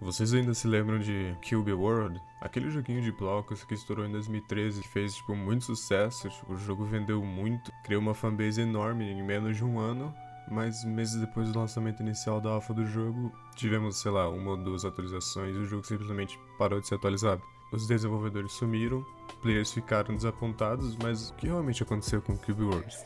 Vocês ainda se lembram de Cube World? Aquele joguinho de blocos que estourou em 2013, que fez tipo muito sucesso, tipo, o jogo vendeu muito, criou uma fanbase enorme em menos de um ano, mas meses depois do lançamento inicial da alpha do jogo, tivemos, sei lá, uma ou duas atualizações e o jogo simplesmente parou de ser atualizado. Os desenvolvedores sumiram, players ficaram desapontados, mas o que realmente aconteceu com Cube World?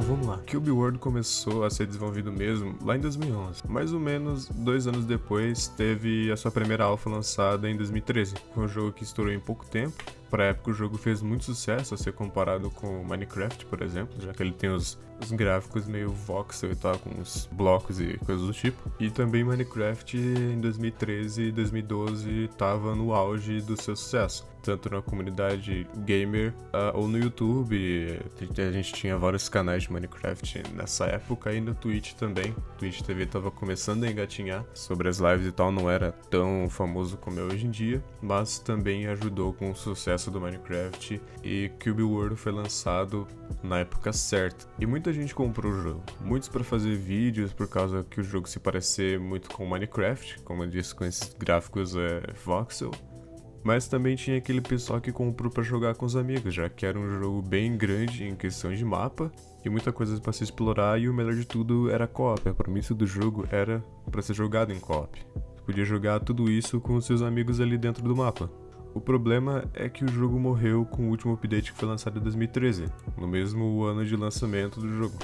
Bom, vamos lá. Cube World começou a ser desenvolvido mesmo lá em 2011. Mais ou menos dois anos depois, teve a sua primeira alpha lançada em 2013. Foi um jogo que estourou em pouco tempo. Para época, o jogo fez muito sucesso a ser comparado com Minecraft, por exemplo, já que ele tem os, os gráficos meio voxel e tal, com os blocos e coisas do tipo. E também Minecraft em 2013 e 2012 estava no auge do seu sucesso tanto na comunidade gamer uh, ou no YouTube. A gente tinha vários canais de Minecraft nessa época e no Twitch também. Twitch TV estava começando a engatinhar sobre as lives e tal, não era tão famoso como é hoje em dia, mas também ajudou com o sucesso do Minecraft e Cube World foi lançado na época certa. E muita gente comprou o jogo, muitos para fazer vídeos por causa que o jogo se parecer muito com Minecraft, como eu disse, com esses gráficos é, voxel. Mas também tinha aquele pessoal que comprou para jogar com os amigos, já que era um jogo bem grande em questão de mapa e muita coisa para se explorar e o melhor de tudo era co-op. A promessa do jogo era para ser jogado em co-op. Podia jogar tudo isso com seus amigos ali dentro do mapa. O problema é que o jogo morreu com o último update que foi lançado em 2013, no mesmo ano de lançamento do jogo.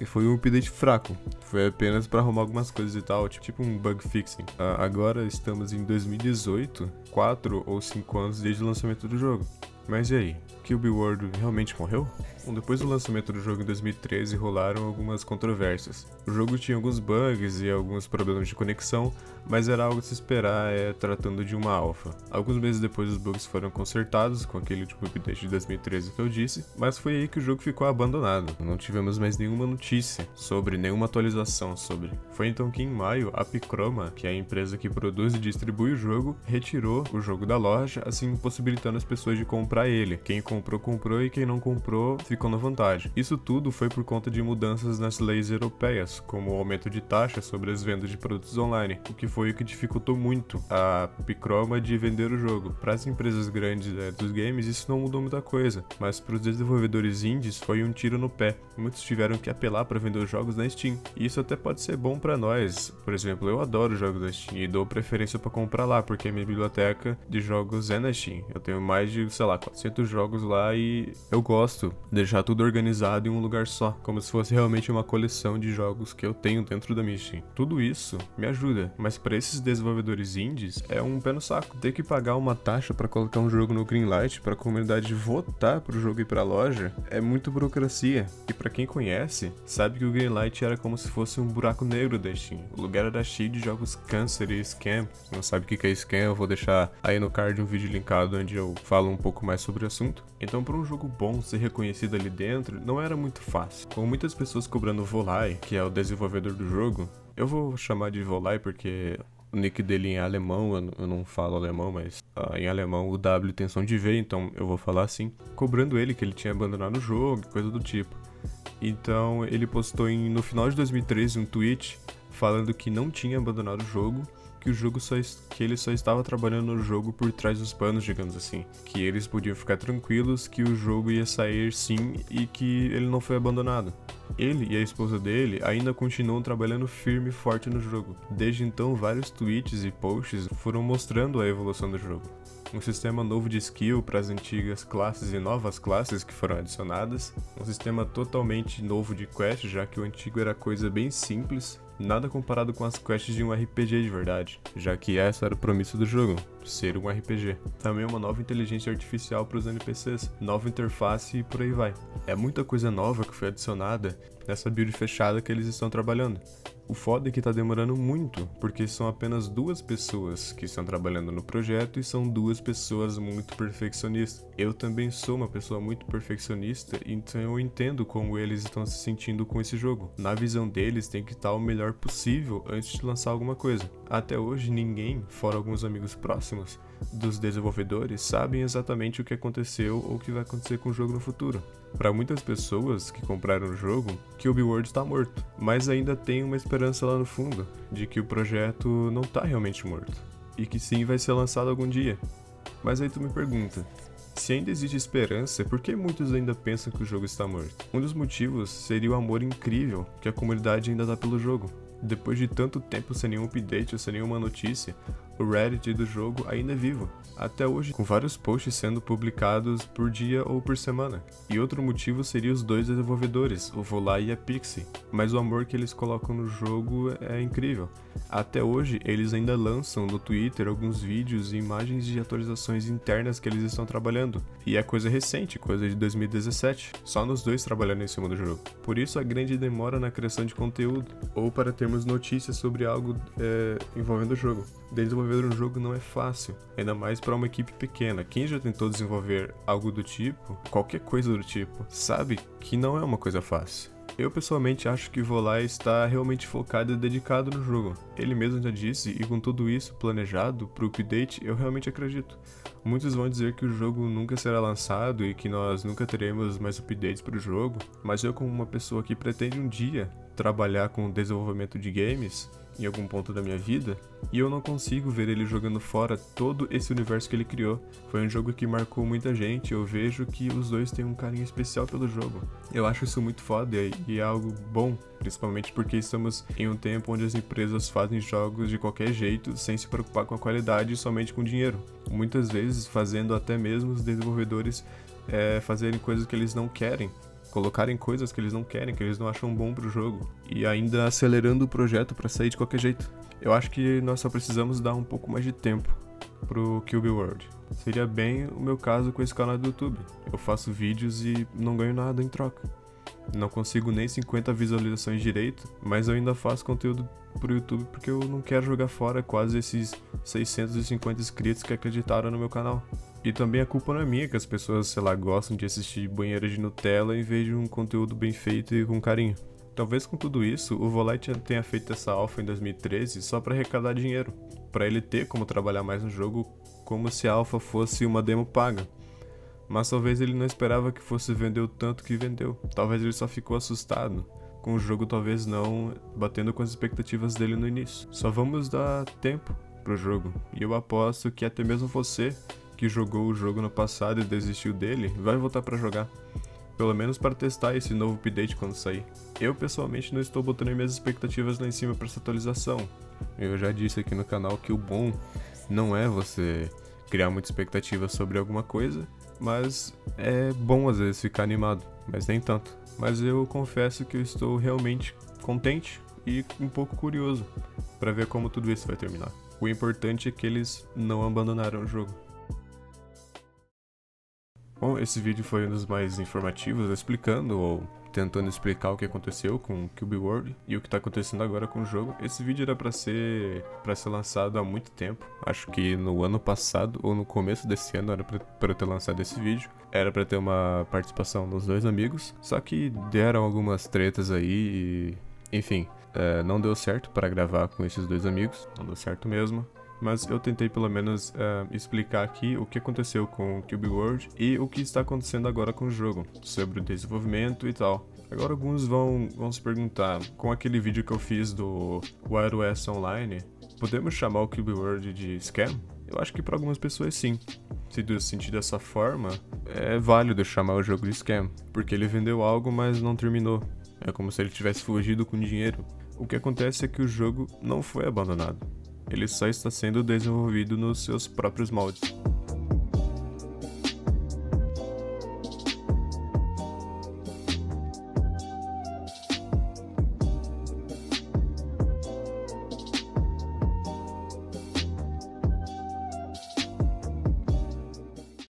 E foi um update fraco. Foi apenas para arrumar algumas coisas e tal, tipo, um bug fixing. Uh, agora estamos em 2018, 4 ou 5 anos desde o lançamento do jogo. Mas e aí? Cube World realmente morreu? Bom, depois do lançamento do jogo em 2013, rolaram algumas controvérsias. O jogo tinha alguns bugs e alguns problemas de conexão, mas era algo de se esperar é, tratando de uma alpha. Alguns meses depois os bugs foram consertados com aquele último update de 2013 que eu disse, mas foi aí que o jogo ficou abandonado. Não tivemos mais nenhuma notícia sobre, nenhuma atualização sobre. Foi então que em maio a Picroma, que é a empresa que produz e distribui o jogo, retirou o jogo da loja, assim possibilitando as pessoas de comprar ele. Quem comprou, comprou e quem não comprou ficou na vantagem. Isso tudo foi por conta de mudanças nas leis europeias, como o aumento de taxas sobre as vendas de produtos online, o que foi o que dificultou muito a Picroma de vender o jogo. Para as empresas grandes é, dos games, isso não mudou muita coisa, mas para os desenvolvedores indies foi um tiro no pé. Muitos tiveram que apelar para vender os jogos na Steam. E isso até pode ser bom para nós. Por exemplo, eu adoro jogos da Steam e dou preferência para comprar lá, porque a minha biblioteca de jogos é na Steam. Eu tenho mais de, sei lá, 400 jogos lá e eu gosto de deixar tudo organizado em um lugar só, como se fosse realmente uma coleção de jogos que eu tenho dentro da minha Steam. Tudo isso me ajuda, mas para esses desenvolvedores indies é um pé no saco. Ter que pagar uma taxa para colocar um jogo no Greenlight para a comunidade votar pro jogo ir pra loja é muito burocracia. E para quem conhece, sabe que o Greenlight era como se fosse um buraco negro da Steam. O lugar era cheio de jogos câncer e scam. Se não sabe o que é scam, eu vou deixar aí no card um vídeo linkado onde eu falo um pouco mais sobre o assunto. Então, para um jogo bom ser reconhecido ali dentro, não era muito fácil. Com muitas pessoas cobrando Volai, que é o desenvolvedor do jogo, eu vou chamar de Volai porque o nick dele em alemão, eu não falo alemão, mas uh, em alemão o W tem som de V, então eu vou falar assim, cobrando ele que ele tinha abandonado o jogo, coisa do tipo. Então ele postou em, no final de 2013 um tweet falando que não tinha abandonado o jogo que o jogo só que ele só estava trabalhando no jogo por trás dos panos, digamos assim, que eles podiam ficar tranquilos que o jogo ia sair sim e que ele não foi abandonado. Ele e a esposa dele ainda continuam trabalhando firme e forte no jogo. Desde então, vários tweets e posts foram mostrando a evolução do jogo um sistema novo de skill para as antigas classes e novas classes que foram adicionadas, um sistema totalmente novo de quest, já que o antigo era coisa bem simples, nada comparado com as quests de um RPG de verdade, já que essa era o promissa do jogo, ser um RPG. Também uma nova inteligência artificial para os NPCs, nova interface e por aí vai. É muita coisa nova que foi adicionada nessa build fechada que eles estão trabalhando. O foda é que tá demorando muito, porque são apenas duas pessoas que estão trabalhando no projeto e são duas pessoas muito perfeccionistas. Eu também sou uma pessoa muito perfeccionista, então eu entendo como eles estão se sentindo com esse jogo. Na visão deles, tem que estar o melhor possível antes de lançar alguma coisa. Até hoje, ninguém, fora alguns amigos próximos, dos desenvolvedores sabem exatamente o que aconteceu ou o que vai acontecer com o jogo no futuro. Para muitas pessoas que compraram o jogo, Cube World está morto, mas ainda tem uma esperança lá no fundo de que o projeto não está realmente morto e que sim vai ser lançado algum dia. Mas aí tu me pergunta, se ainda existe esperança, por que muitos ainda pensam que o jogo está morto? Um dos motivos seria o amor incrível que a comunidade ainda dá pelo jogo. Depois de tanto tempo sem nenhum update ou sem nenhuma notícia, o Reddit do jogo ainda é vivo, até hoje, com vários posts sendo publicados por dia ou por semana. E outro motivo seria os dois desenvolvedores, o Volai e a Pixie, mas o amor que eles colocam no jogo é incrível. Até hoje, eles ainda lançam no Twitter alguns vídeos e imagens de atualizações internas que eles estão trabalhando, e é coisa recente, coisa de 2017, só nos dois trabalhando em cima do jogo. Por isso a grande demora na criação de conteúdo, ou para termos notícias sobre algo é, envolvendo o jogo. Desenvolver um jogo não é fácil, ainda mais para uma equipe pequena. Quem já tentou desenvolver algo do tipo, qualquer coisa do tipo, sabe que não é uma coisa fácil. Eu pessoalmente acho que Volai está realmente focado e dedicado no jogo. Ele mesmo já disse, e com tudo isso planejado para o update, eu realmente acredito. Muitos vão dizer que o jogo nunca será lançado e que nós nunca teremos mais updates para o jogo, mas eu, como uma pessoa que pretende um dia trabalhar com desenvolvimento de games, em algum ponto da minha vida, e eu não consigo ver ele jogando fora todo esse universo que ele criou. Foi um jogo que marcou muita gente, eu vejo que os dois têm um carinho especial pelo jogo. Eu acho isso muito foda e é algo bom, principalmente porque estamos em um tempo onde as empresas fazem jogos de qualquer jeito, sem se preocupar com a qualidade e somente com dinheiro. Muitas vezes fazendo até mesmo os desenvolvedores é, fazerem coisas que eles não querem, colocarem coisas que eles não querem, que eles não acham bom pro jogo, e ainda acelerando o projeto para sair de qualquer jeito. Eu acho que nós só precisamos dar um pouco mais de tempo pro Cube World. Seria bem o meu caso com esse canal do YouTube. Eu faço vídeos e não ganho nada em troca. Não consigo nem 50 visualizações direito, mas eu ainda faço conteúdo pro YouTube porque eu não quero jogar fora quase esses 650 inscritos que acreditaram no meu canal. E também a culpa não é minha que as pessoas, sei lá, gostam de assistir banheira de Nutella em vez de um conteúdo bem feito e com carinho. Talvez com tudo isso, o Volite tenha feito essa alfa em 2013 só para arrecadar dinheiro, para ele ter como trabalhar mais no jogo como se a alfa fosse uma demo paga. Mas talvez ele não esperava que fosse vender o tanto que vendeu. Talvez ele só ficou assustado com o jogo talvez não batendo com as expectativas dele no início. Só vamos dar tempo pro jogo. E eu aposto que até mesmo você que jogou o jogo no passado e desistiu dele, vai voltar para jogar. Pelo menos para testar esse novo update quando sair. Eu pessoalmente não estou botando minhas expectativas lá em cima para essa atualização. Eu já disse aqui no canal que o bom não é você criar muita expectativa sobre alguma coisa, mas é bom às vezes ficar animado, mas nem tanto. Mas eu confesso que eu estou realmente contente e um pouco curioso para ver como tudo isso vai terminar. O importante é que eles não abandonaram o jogo. Bom, esse vídeo foi um dos mais informativos, explicando ou tentando explicar o que aconteceu com Cube World e o que está acontecendo agora com o jogo. Esse vídeo era para ser para ser lançado há muito tempo. Acho que no ano passado ou no começo desse ano era para eu ter lançado esse vídeo. Era para ter uma participação dos dois amigos, só que deram algumas tretas aí e enfim, é, não deu certo para gravar com esses dois amigos, não deu certo mesmo mas eu tentei pelo menos uh, explicar aqui o que aconteceu com o Cube World e o que está acontecendo agora com o jogo, sobre o desenvolvimento e tal. Agora alguns vão, vão se perguntar, com aquele vídeo que eu fiz do Wild West Online, podemos chamar o Cube World de scam? Eu acho que para algumas pessoas sim. Se tu sentir dessa forma, é válido chamar o jogo de scam, porque ele vendeu algo, mas não terminou. É como se ele tivesse fugido com dinheiro. O que acontece é que o jogo não foi abandonado ele só está sendo desenvolvido nos seus próprios moldes.